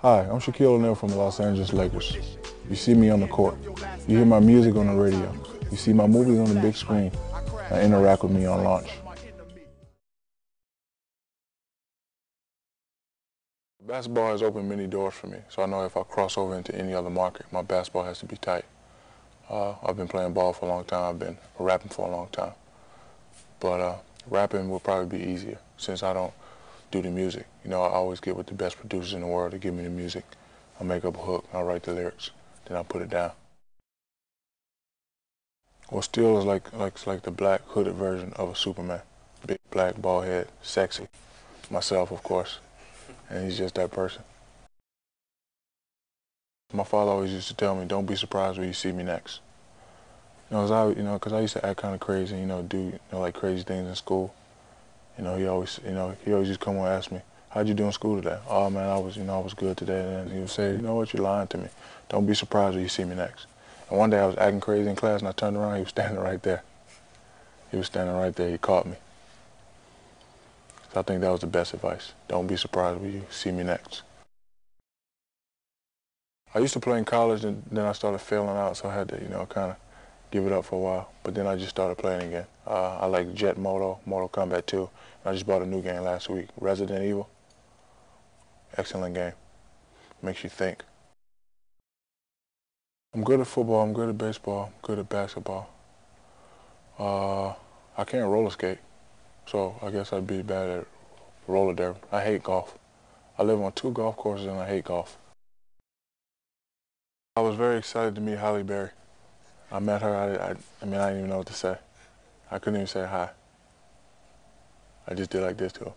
Hi, I'm Shaquille O'Neal from the Los Angeles Lakers. You see me on the court. You hear my music on the radio. You see my movies on the big screen. And interact with me on launch. Basketball has opened many doors for me, so I know if I cross over into any other market, my basketball has to be tight. Uh, I've been playing ball for a long time. I've been rapping for a long time. But uh, rapping will probably be easier since I don't do the music. You know, I always get with the best producers in the world to give me the music. I make up a hook, I write the lyrics, then I put it down. Well, Steel is like like like the black hooded version of a Superman. Big black bald head, sexy. Myself, of course, and he's just that person. My father always used to tell me, "Don't be surprised when you see me next." You know, cause I, you know, cause I used to act kind of crazy, you know, do you know like crazy things in school. You know, he always, you know, he always just come and ask me, "How'd you do in school today?" "Oh man, I was, you know, I was good today." And he would say, "You know what? You're lying to me. Don't be surprised when you see me next." And one day I was acting crazy in class, and I turned around, he was standing right there. He was standing right there. He caught me. So I think that was the best advice. Don't be surprised when you see me next. I used to play in college, and then I started failing out, so I had to, you know, kind of give it up for a while. But then I just started playing again. Uh, I like Jet Moto, Mortal Kombat 2. I just bought a new game last week, Resident Evil. Excellent game. Makes you think. I'm good at football, I'm good at baseball, I'm good at basketball. Uh, I can't roller skate, so I guess I'd be bad at roller derby. I hate golf. I live on two golf courses and I hate golf. I was very excited to meet Halle Berry. I met her, I, I, I mean, I didn't even know what to say. I couldn't even say hi. I just did like this to her.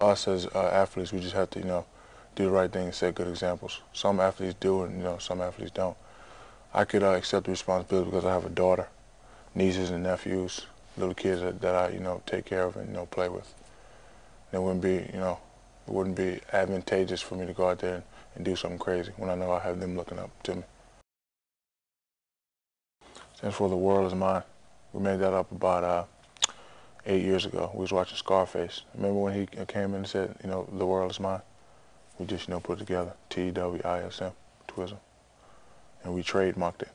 Us as uh, athletes, we just have to, you know, do the right thing and set good examples. Some athletes do and, you know, some athletes don't. I could uh, accept the responsibility because I have a daughter, nieces and nephews, little kids that, that I, you know, take care of and, you know, play with. It wouldn't be, you know, it wouldn't be advantageous for me to go out there and, and do something crazy when I know I have them looking up to me. Since for the world is mine, we made that up about uh, eight years ago. We was watching Scarface. Remember when he came in and said, you know, the world is mine? We just, you know, put it together, T-W-I-S-M, TWISM. And we trademarked it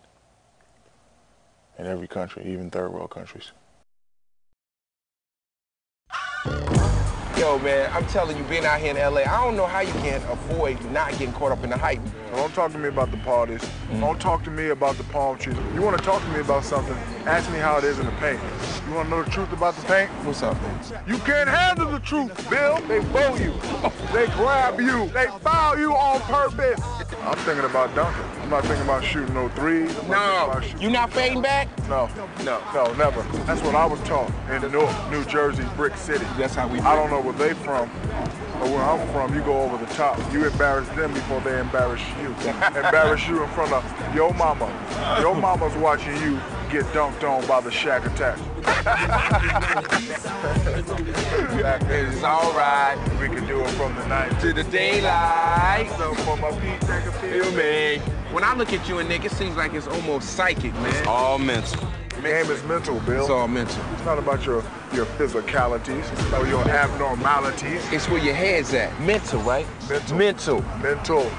in every country, even third world countries. Yo, man, I'm telling you, being out here in LA, I don't know how you can avoid not getting caught up in the hype. Don't talk to me about the parties. Mm. Don't talk to me about the palm trees. You want to talk to me about something, ask me how it is in the paint. You want to know the truth about the paint? What's up, man? You can't handle the truth, Bill. They bow you. They grab you. They foul you on purpose. I'm thinking about dunking. I'm not thinking about shooting no threes. I'm no. You not fading back? No. No. No, never. That's what I was taught in North New Jersey, Brick City. That's how we I don't know where they from, but where I'm from, you go over the top. You embarrass them before they embarrass you. embarrass you in front of your mama. Your mama's watching you get dunked on by the Shaq attack. it's all right. We can do it from the night to the daylight. So for my Pete, feel me. When I look at you and Nick, it seems like it's almost psychic, man. It's all mental. The game is mental, Bill. It's all mental. It's not about your, your physicalities or your abnormalities. It's where your head's at. Mental, right? Mental. Mental. Mental.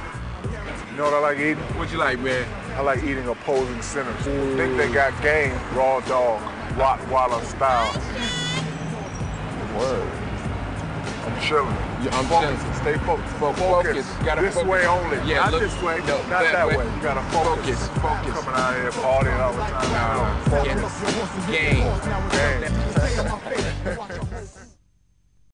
You know what I like eating? What you like, man? I like eating opposing centers. Ooh. Think they got game, raw dog, Rottweiler style. Word. I'm chilling. Yeah, I'm focused. chilling. Stay focused. Focus. focus. Gotta this focus. way only. Yeah, not look, this way. No, not that, that way. way. You gotta focus. Focus. Focus. Coming out here partying all the time. No. Focus. Game. Game.